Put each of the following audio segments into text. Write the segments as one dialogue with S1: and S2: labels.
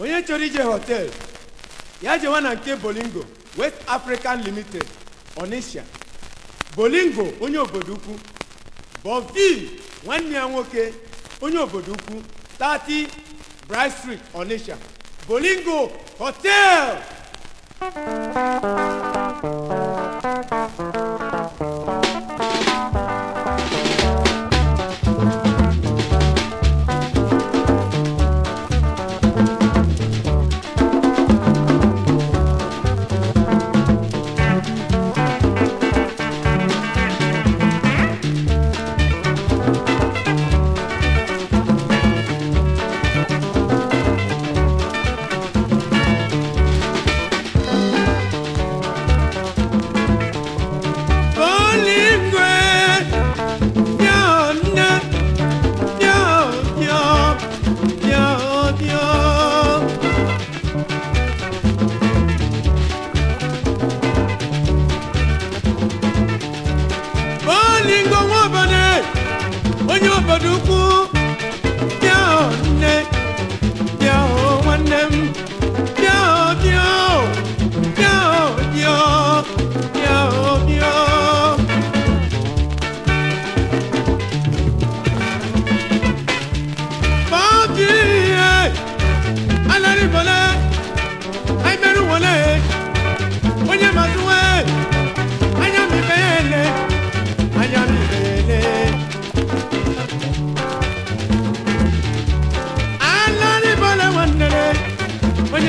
S1: onye chọrọ ije họteelụ ya jewa na nke bolingo west african limited onisha bolingo onye obodo ukwu bovi nwanne ya nwoke onye obodo ukwu 30 bright street onisha bolingo hotel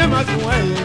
S1: my way.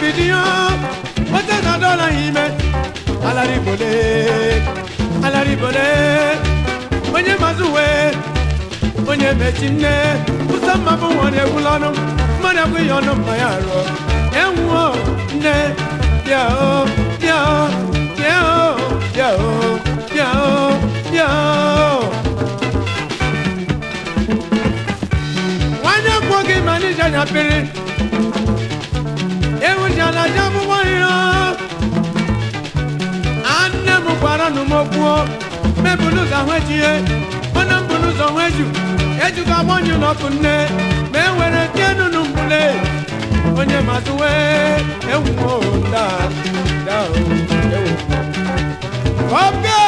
S1: bidio wote na dola ime alaribole alaribole onye mazuwe onye mechinne usa mmabu nwere egwulọnụ mmadụ agwụghị ọnụ mma ya rụọ kuo me buluza hwejie ona mbuluza hweju ejuka bonyu no kunne me were tienu numbule onye matuwe ewu ota da o ewu Ọgbẹ́!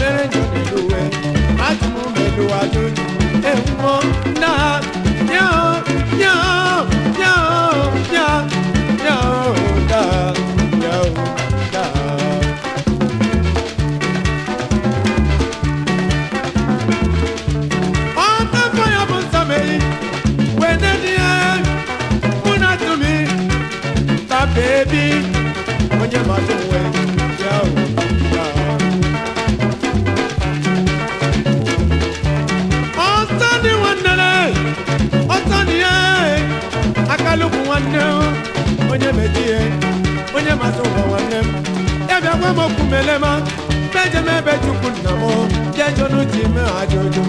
S1: dẹ́rẹ́jù nílùú ẹ̀ má tún mú mẹ́lò àjòjì ẹ̀ ń mọ́ náà. ebe chukwu nna m jee jọnụ ji mee ajụjụ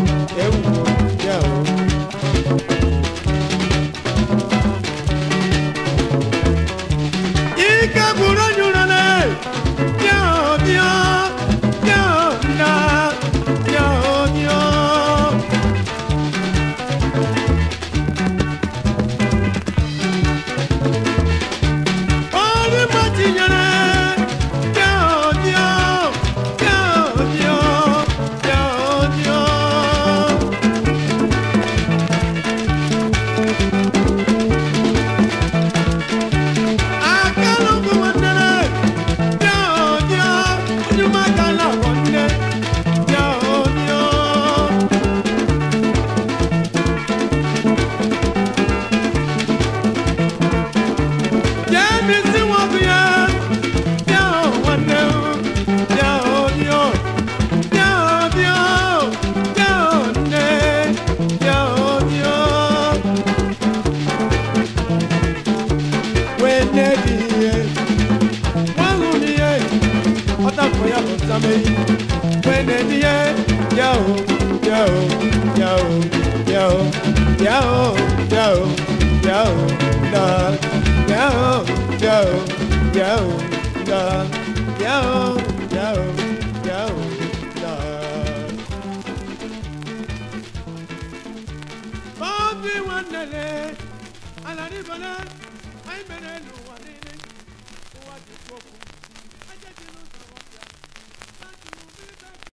S1: Thank you. meji wene diye yao yao yao yao yao yao yao da yao yao yao da yao yao yao da. Bobi wanele alari bana ay menele.